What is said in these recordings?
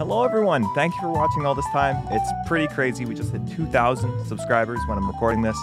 Hello everyone, thank you for watching all this time. It's pretty crazy, we just hit 2,000 subscribers when I'm recording this.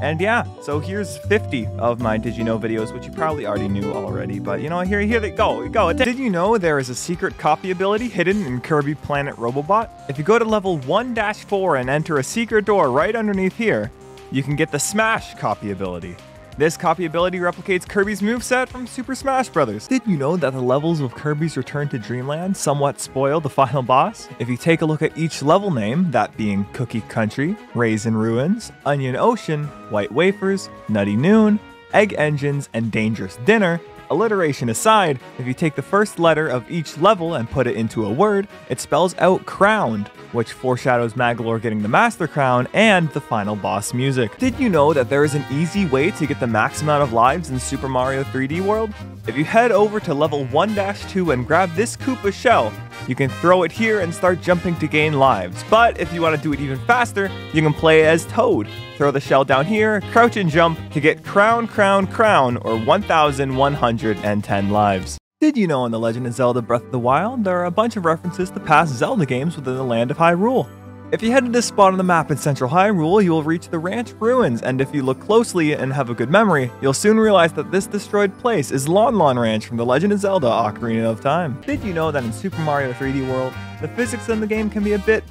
And yeah, so here's 50 of my Did You Know videos, which you probably already knew already, but you know, here, here they go, go. Did you know there is a secret copy ability hidden in Kirby Planet Robobot? If you go to level 1-4 and enter a secret door right underneath here, you can get the Smash copy ability. This copy ability replicates Kirby's moveset from Super Smash Bros. Did you know that the levels of Kirby's Return to Dreamland somewhat spoil the final boss? If you take a look at each level name, that being Cookie Country, Raisin Ruins, Onion Ocean, White Wafers, Nutty Noon, Egg Engines, and Dangerous Dinner, alliteration aside, if you take the first letter of each level and put it into a word, it spells out crowned, which foreshadows Magolor getting the Master Crown and the final boss music. Did you know that there is an easy way to get the max amount of lives in Super Mario 3D World? If you head over to level 1-2 and grab this Koopa shell, you can throw it here and start jumping to gain lives. But if you want to do it even faster, you can play as Toad. Throw the shell down here, crouch and jump to get Crown, Crown, Crown, or 1,110 lives. Did you know in The Legend of Zelda Breath of the Wild, there are a bunch of references to past Zelda games within the land of Hyrule? If you head to this spot on the map in central Hyrule, you will reach the Ranch Ruins, and if you look closely and have a good memory, you'll soon realize that this destroyed place is Lon Lon Ranch from The Legend of Zelda Ocarina of Time. Did you know that in Super Mario 3D World, the physics in the game can be a bit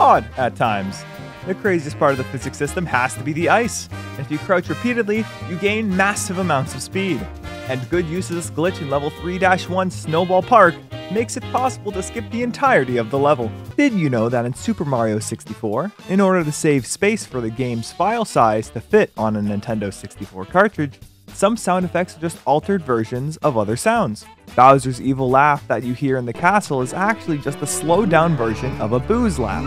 odd at times? The craziest part of the physics system has to be the ice. If you crouch repeatedly, you gain massive amounts of speed and good use of this glitch in level 3-1 Snowball Park makes it possible to skip the entirety of the level. Did you know that in Super Mario 64, in order to save space for the game's file size to fit on a Nintendo 64 cartridge, some sound effects are just altered versions of other sounds. Bowser's evil laugh that you hear in the castle is actually just a slowed down version of a Boos laugh.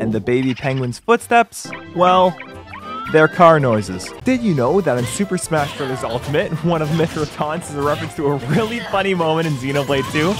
And the baby penguin's footsteps? Well, they're car noises. Did you know that in Super Smash Bros. Ultimate, one of Mythra taunts is a reference to a really funny moment in Xenoblade 2?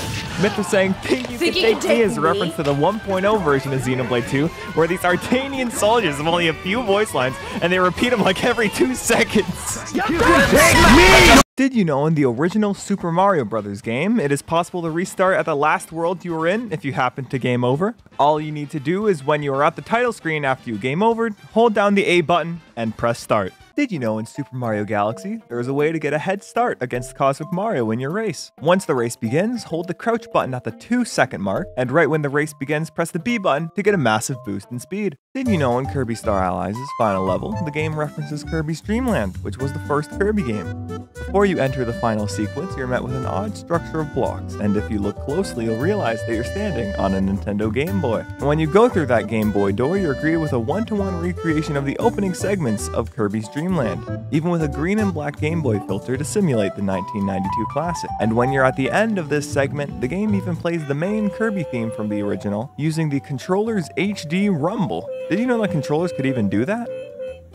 Mythra saying, think you can take, me is a reference to the 1.0 version of Xenoblade 2, where these Ardainian soldiers have only a few voice lines, and they repeat them like every two seconds. You can take me! Did you know in the original Super Mario Bros. game, it is possible to restart at the last world you were in if you happen to game over? All you need to do is when you are at the title screen after you game over, hold down the A button and press start. Did you know in Super Mario Galaxy, there is a way to get a head start against Cosmic Mario in your race? Once the race begins, hold the crouch button at the 2 second mark, and right when the race begins, press the B button to get a massive boost in speed. Did you know in Kirby Star Allies' final level, the game references Kirby's Dream Land, which was the first Kirby game? Before you enter the final sequence, you're met with an odd structure of blocks, and if you look closely, you'll realize that you're standing on a Nintendo Game Boy. And when you go through that Game Boy door, you're greeted with a one-to-one recreation of the opening segments of Kirby's Dream Land, even with a green and black Game Boy filter to simulate the 1992 classic. And when you're at the end of this segment, the game even plays the main Kirby theme from the original, using the controller's HD rumble. Did you know that controllers could even do that?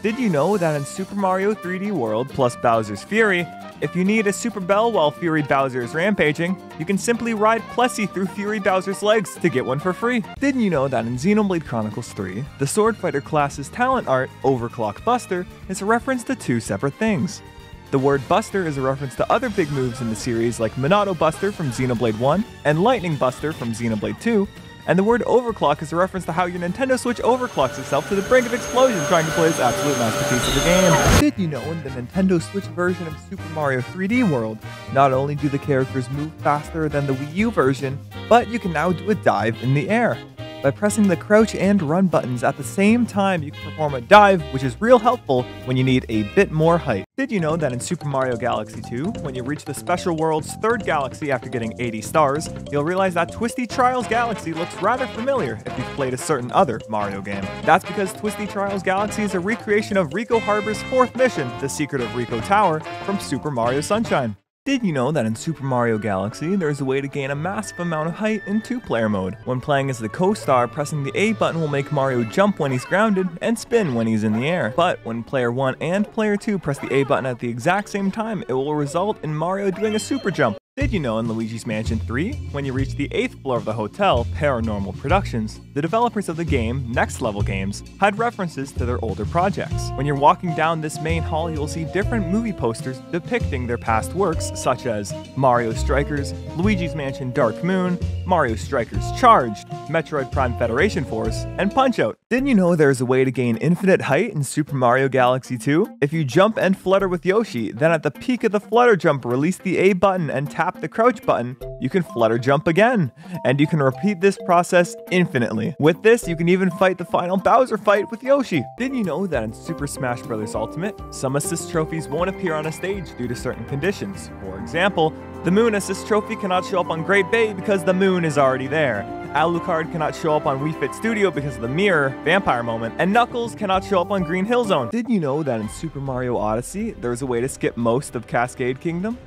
Did you know that in Super Mario 3D World plus Bowser's Fury, if you need a Super Bell while Fury Bowser is rampaging, you can simply ride Plessie through Fury Bowser's legs to get one for free. Didn't you know that in Xenoblade Chronicles 3, the Sword Fighter class's talent art, Overclock Buster, is a reference to two separate things. The word Buster is a reference to other big moves in the series like Monado Buster from Xenoblade 1 and Lightning Buster from Xenoblade 2, and the word overclock is a reference to how your Nintendo Switch overclocks itself to the brink of explosion trying to play this absolute masterpiece of the game. Did you know in the Nintendo Switch version of Super Mario 3D World, not only do the characters move faster than the Wii U version, but you can now do a dive in the air. By pressing the crouch and run buttons at the same time, you can perform a dive, which is real helpful when you need a bit more height. Did you know that in Super Mario Galaxy 2, when you reach the Special World's third galaxy after getting 80 stars, you'll realize that Twisty Trials Galaxy looks rather familiar if you've played a certain other Mario game. That's because Twisty Trials Galaxy is a recreation of Ricco Harbor's fourth mission, The Secret of Ricco Tower, from Super Mario Sunshine. Did you know that in Super Mario Galaxy, there is a way to gain a massive amount of height in two-player mode? When playing as the co-star, pressing the A button will make Mario jump when he's grounded and spin when he's in the air. But when player 1 and player 2 press the A button at the exact same time, it will result in Mario doing a super jump. Did you know in Luigi's Mansion 3, when you reach the 8th floor of the hotel, Paranormal Productions, the developers of the game, Next Level Games, had references to their older projects. When you're walking down this main hall, you'll see different movie posters depicting their past works, such as Mario Strikers, Luigi's Mansion Dark Moon, Mario Strikers Charged, Metroid Prime Federation Force, and Punch-Out! Didn't you know there's a way to gain infinite height in Super Mario Galaxy 2? If you jump and flutter with Yoshi, then at the peak of the flutter jump, release the A button and tap tap the crouch button, you can flutter jump again. And you can repeat this process infinitely. With this, you can even fight the final Bowser fight with Yoshi. Did you know that in Super Smash Bros. Ultimate, some assist trophies won't appear on a stage due to certain conditions? For example, the Moon Assist Trophy cannot show up on Great Bay because the moon is already there. Alucard cannot show up on Wii Fit Studio because of the mirror, vampire moment, and Knuckles cannot show up on Green Hill Zone. Did you know that in Super Mario Odyssey, there's a way to skip most of Cascade Kingdom?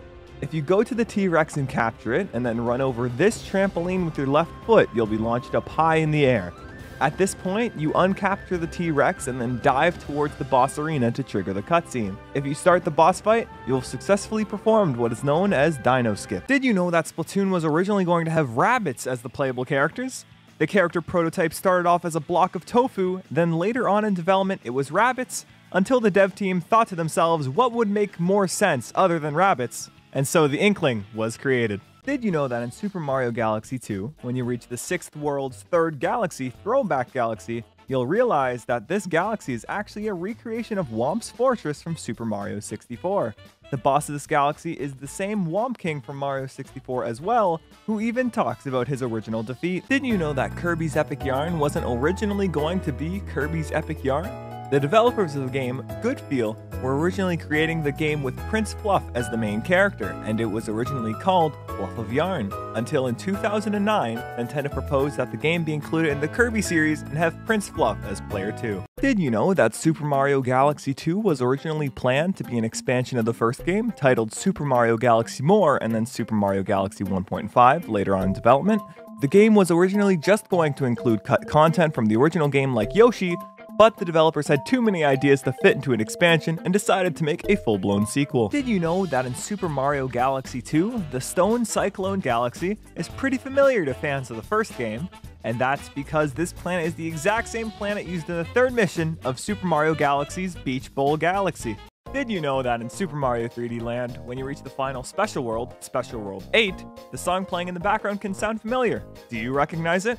If you go to the T-Rex and capture it, and then run over this trampoline with your left foot, you'll be launched up high in the air. At this point, you uncapture the T-Rex and then dive towards the boss arena to trigger the cutscene. If you start the boss fight, you'll have successfully performed what is known as Dino Skip. Did you know that Splatoon was originally going to have rabbits as the playable characters? The character prototype started off as a block of tofu, then later on in development it was rabbits, until the dev team thought to themselves what would make more sense other than rabbits, and so the Inkling was created. Did you know that in Super Mario Galaxy 2, when you reach the sixth world's third galaxy, Throwback Galaxy, you'll realize that this galaxy is actually a recreation of Whomp's Fortress from Super Mario 64. The boss of this galaxy is the same Whomp King from Mario 64 as well, who even talks about his original defeat. Didn't you know that Kirby's Epic Yarn wasn't originally going to be Kirby's Epic Yarn? The developers of the game, Goodfeel, were originally creating the game with Prince Fluff as the main character, and it was originally called Fluff of Yarn. Until in 2009, Nintendo proposed that the game be included in the Kirby series and have Prince Fluff as player 2. Did you know that Super Mario Galaxy 2 was originally planned to be an expansion of the first game, titled Super Mario Galaxy More and then Super Mario Galaxy 1.5 later on in development? The game was originally just going to include cut content from the original game like Yoshi, but the developers had too many ideas to fit into an expansion and decided to make a full-blown sequel. Did you know that in Super Mario Galaxy 2, the Stone Cyclone Galaxy is pretty familiar to fans of the first game, and that's because this planet is the exact same planet used in the third mission of Super Mario Galaxy's Beach Bowl Galaxy. Did you know that in Super Mario 3D Land, when you reach the final Special World, Special World 8, the song playing in the background can sound familiar? Do you recognize it?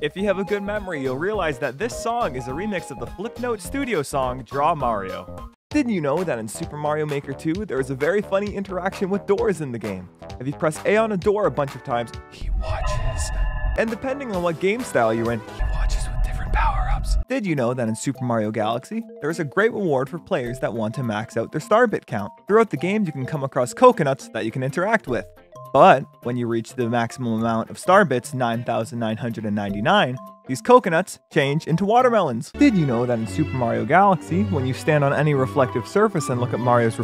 If you have a good memory, you'll realize that this song is a remix of the Flipnote studio song Draw Mario. Didn't you know that in Super Mario Maker 2, there is a very funny interaction with doors in the game? If you press A on a door a bunch of times, he watches. And depending on what game style you're in, he watches with different power-ups. Did you know that in Super Mario Galaxy, there is a great reward for players that want to max out their star bit count? Throughout the game, you can come across coconuts that you can interact with. But when you reach the maximum amount of star bits, 9,999, these coconuts change into watermelons. Did you know that in Super Mario Galaxy, when you stand on any reflective surface and look at Mario's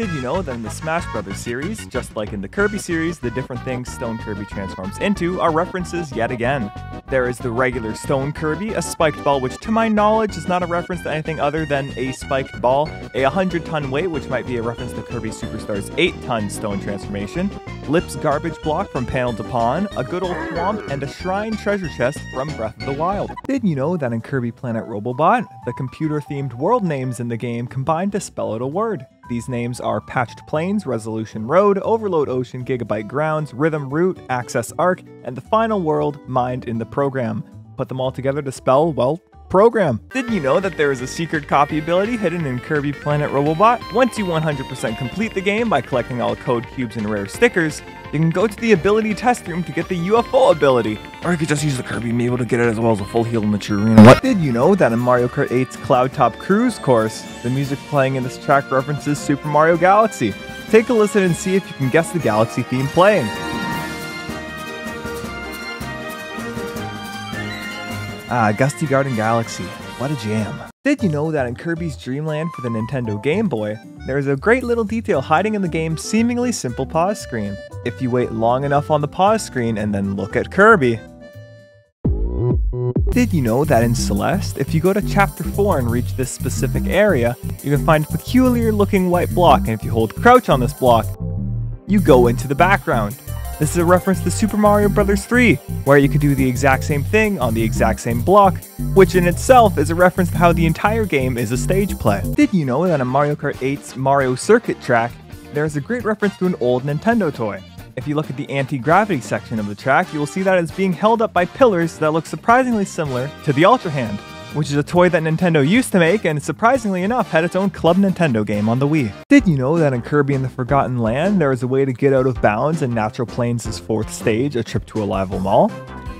did you know that in the Smash Bros. series, just like in the Kirby series, the different things Stone Kirby transforms into are references yet again? There is the regular Stone Kirby, a spiked ball, which to my knowledge is not a reference to anything other than a spiked ball, a 100 ton weight, which might be a reference to Kirby Superstar's 8 ton stone transformation, Lip's garbage block from Panel de Pon, a good old Thwomp, and a shrine treasure chest from Breath of the Wild. Did you know that in Kirby Planet Robobot, the computer themed world names in the game combine to spell out a word? These names are Patched Plains, Resolution Road, Overload Ocean, Gigabyte Grounds, Rhythm Route, Access Ark, and the final world, Mind in the Program. Put them all together to spell, well, program. Didn't you know that there is a secret copy ability hidden in Kirby Planet Robobot? Once you 100% complete the game by collecting all code cubes and rare stickers, you can go to the ability test room to get the UFO ability. Or you could just use the Kirby Amiibo to get it as well as a full heal in the arena. What did you know that in Mario Kart 8's Cloud Top Cruise course, the music playing in this track references Super Mario Galaxy? Take a listen and see if you can guess the Galaxy theme playing. Ah, Gusty Garden Galaxy. What a jam. Did you know that in Kirby's Dream Land for the Nintendo Game Boy, there is a great little detail hiding in the game's seemingly simple pause screen? If you wait long enough on the pause screen and then look at Kirby, Did you know that in Celeste, if you go to chapter 4 and reach this specific area, you can find a peculiar looking white block, and if you hold crouch on this block, you go into the background. This is a reference to Super Mario Bros. 3, where you could do the exact same thing on the exact same block, which in itself is a reference to how the entire game is a stage play. Did you know that in Mario Kart 8's Mario Circuit track, there is a great reference to an old Nintendo toy? If you look at the anti-gravity section of the track, you will see that it's being held up by pillars that look surprisingly similar to the Ultra Hand, which is a toy that Nintendo used to make and surprisingly enough had its own Club Nintendo game on the Wii. Did you know that in Kirby and the Forgotten Land, there is a way to get out of bounds in Natural Plains' fourth stage, A Trip to Alivel Mall?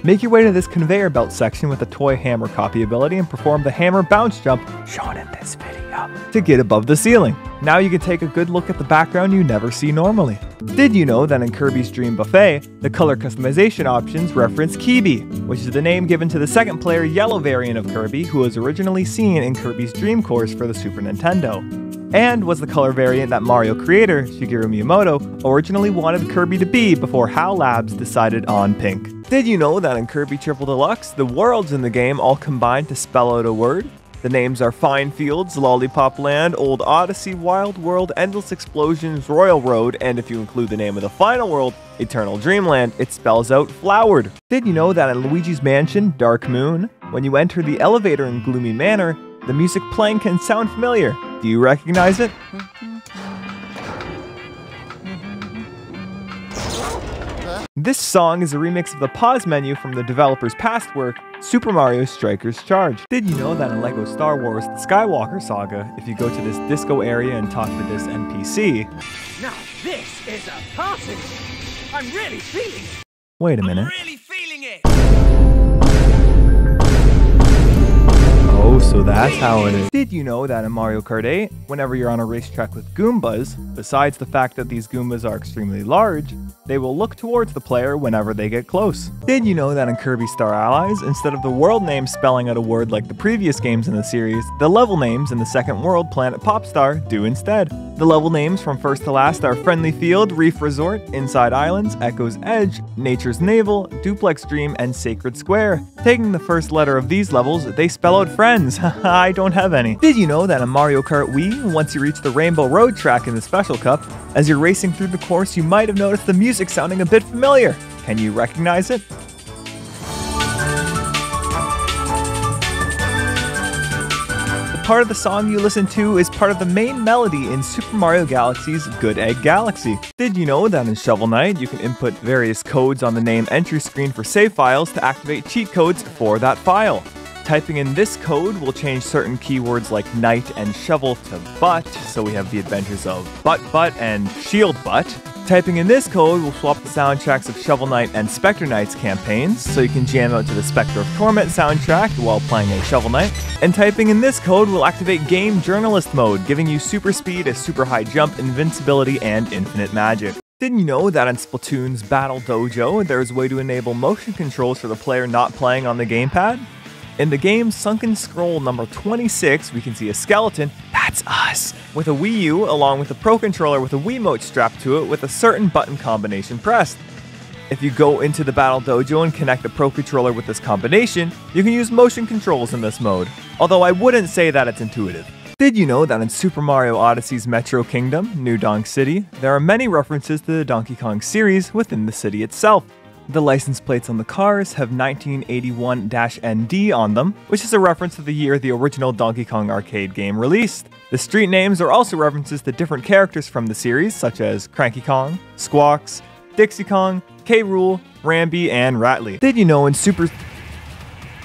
Make your way to this conveyor belt section with the toy hammer copy ability and perform the hammer bounce jump shown in this video to get above the ceiling. Now you can take a good look at the background you never see normally. Did you know that in Kirby's Dream Buffet, the color customization options reference Keeby, which is the name given to the second player yellow variant of Kirby who was originally seen in Kirby's Dream Course for the Super Nintendo? and was the color variant that Mario creator Shigeru Miyamoto originally wanted Kirby to be before HAL Labs decided on pink. Did you know that in Kirby Triple Deluxe, the worlds in the game all combine to spell out a word? The names are Fine Fields, Lollipop Land, Old Odyssey, Wild World, Endless Explosions, Royal Road, and if you include the name of the final world, Eternal Dreamland, it spells out Flowered. Did you know that in Luigi's Mansion, Dark Moon, when you enter the elevator in Gloomy Manor, the music playing can sound familiar? Do you recognize it? This song is a remix of the pause menu from the developer's past work, Super Mario Strikers Charge. Did you know that in LEGO Star Wars The Skywalker Saga, if you go to this disco area and talk to this NPC... Now this is a party! I'm really feeling it! Wait a minute. So that's how it is. Did you know that in Mario Kart 8, whenever you're on a racetrack with Goombas, besides the fact that these Goombas are extremely large, they will look towards the player whenever they get close. Did you know that in Kirby Star Allies, instead of the world name spelling out a word like the previous games in the series, the level names in the second world, Planet Popstar, do instead? The level names from first to last are Friendly Field, Reef Resort, Inside Islands, Echo's Edge, Nature's Navel, Duplex Dream, and Sacred Square. Taking the first letter of these levels, they spell out friends. I don't have any. Did you know that in Mario Kart Wii, once you reach the Rainbow Road track in the Special Cup, as you're racing through the course, you might have noticed the music sounding a bit familiar. Can you recognize it? Part of the song you listen to is part of the main melody in Super Mario Galaxy's Good Egg Galaxy. Did you know that in Shovel Knight you can input various codes on the name entry screen for save files to activate cheat codes for that file? Typing in this code will change certain keywords like knight and shovel to butt, so we have the adventures of Butt Butt and Shield Butt. Typing in this code will swap the soundtracks of Shovel Knight and Spectre Knight's campaigns, so you can jam out to the Spectre of Torment soundtrack while playing a Shovel Knight. And typing in this code will activate Game Journalist mode, giving you super speed, a super high jump, invincibility, and infinite magic. Didn't you know that in Splatoon's Battle Dojo, there's a way to enable motion controls for the player not playing on the gamepad? In the game Sunken Scroll number 26, we can see a skeleton, that's us, with a Wii U along with a Pro Controller with a Wiimote strapped to it with a certain button combination pressed. If you go into the Battle Dojo and connect the Pro Controller with this combination, you can use motion controls in this mode, although I wouldn't say that it's intuitive. Did you know that in Super Mario Odyssey's Metro Kingdom, New Donk City, there are many references to the Donkey Kong series within the city itself? The license plates on the cars have 1981-ND on them, which is a reference to the year the original Donkey Kong arcade game released. The street names are also references to different characters from the series, such as Cranky Kong, Squawks, Dixie Kong, K. Rool, Rambi, and Rattly. Did you know in Super...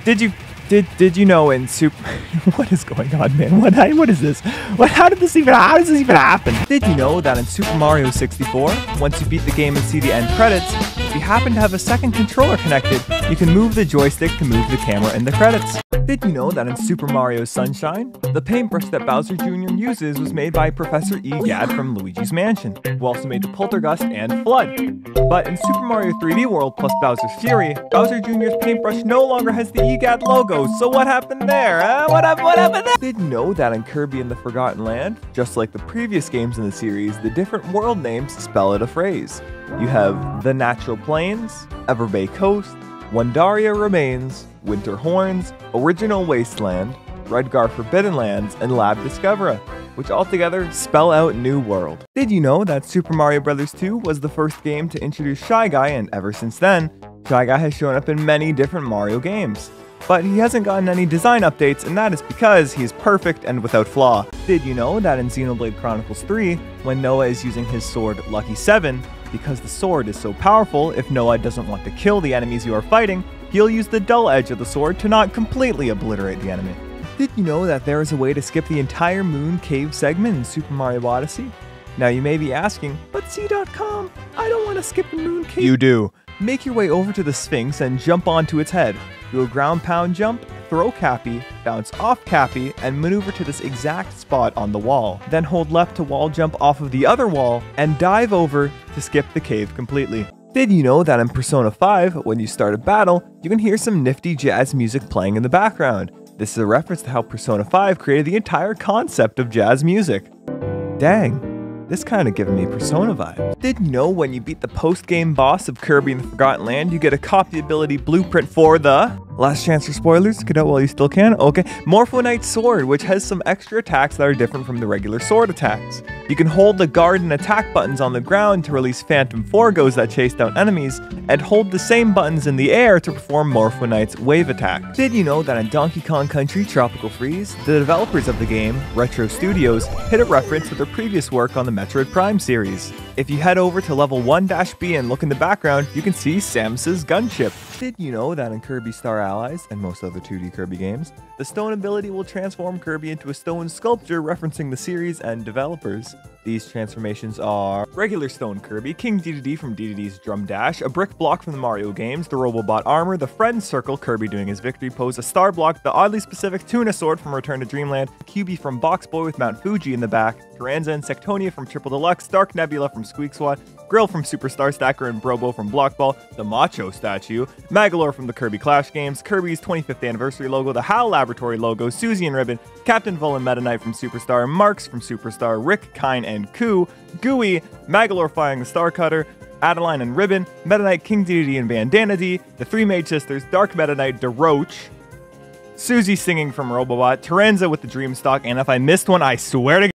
Did you... Did did you know in Super What is going on, man? What what is this? What how did this even how does this even happen? Did you know that in Super Mario 64, once you beat the game and see the end credits, if you happen to have a second controller connected, you can move the joystick to move the camera in the credits. Did you know that in Super Mario Sunshine, the paintbrush that Bowser Jr. uses was made by Professor E. Gadd from Luigi's Mansion, who also made the Poltergust and FLUDD. But in Super Mario 3D World plus Bowser's Fury, Bowser Jr.'s paintbrush no longer has the E. Gadd logo, so what happened there? Huh? What, happened, what happened there? Did you know that in Kirby and the Forgotten Land, just like the previous games in the series, the different world names spell out a phrase? You have the Natural Plains, Everbay Coast, Wandaria Remains, Winter Horns, Original Wasteland, Redgar Forbidden Lands, and Lab Discovera, which altogether spell out New World. Did you know that Super Mario Bros. 2 was the first game to introduce Shy Guy, and ever since then, Shy Guy has shown up in many different Mario games? But he hasn't gotten any design updates, and that is because he is perfect and without flaw. Did you know that in Xenoblade Chronicles 3, when Noah is using his sword Lucky 7, because the sword is so powerful, if Noah doesn't want to kill the enemies you are fighting, he'll use the dull edge of the sword to not completely obliterate the enemy. Did you know that there is a way to skip the entire Moon Cave segment in Super Mario Odyssey? Now you may be asking, but cdotkom, I don't want to skip the Moon Cave. You do. Make your way over to the Sphinx and jump onto its head. Do a ground pound jump, throw Cappy, bounce off Cappy, and maneuver to this exact spot on the wall. Then hold left to wall jump off of the other wall and dive over to skip the cave completely. Did you know that in Persona 5, when you start a battle, you can hear some nifty jazz music playing in the background? This is a reference to how Persona 5 created the entire concept of jazz music. Dang, this kind of giving me Persona vibes. Did you know when you beat the post-game boss of Kirby in the Forgotten Land, you get a copy ability blueprint for the Last chance for spoilers, get out while you still can. Okay. Morpho Knight's Sword, which has some extra attacks that are different from the regular sword attacks. You can hold the guard and attack buttons on the ground to release Phantom Forgos that chase down enemies, and hold the same buttons in the air to perform Morpho Knight's wave attack. Did you know that in Donkey Kong Country Tropical Freeze, the developers of the game, Retro Studios, hit a reference to their previous work on the Metroid Prime series? If you head over to level 1-B and look in the background, you can see Samus's gunship. Did you know that in Kirby Star Allies and most other 2D Kirby games, the stone ability will transform Kirby into a stone sculpture referencing the series and developers? These transformations are regular stone Kirby, King Dedede from Dedede's Drum Dash, a brick block from the Mario games, the Robobot armor, the Friend Circle, Kirby doing his victory pose, a star block, the oddly specific Tuna Sword from Return to Dreamland, Qbby from Box Boy with Mount Fuji in the back, Taranza and Sectonia from Triple Deluxe, Dark Nebula from Squeak Squad, Grill from Superstar Stacker and Brobo from Blockball, the Macho statue, Magolor from the Kirby Clash games, Kirby's 25th anniversary logo, the HAL Laboratory logo, Susie and Ribbon, Captain Vul and Meta Knight from Superstar, Marx from Superstar, Rick, Kine, and Coo, Gooey, Magolor firing the Star Cutter, Adeleine and Ribbon, Meta Knight, King Dedede and Bandana Dee, the Three Mage Sisters, Dark Meta Knight, Daroach, Susie singing from Robobot, Taranza with the Dreamstock, and if I missed one, I swear to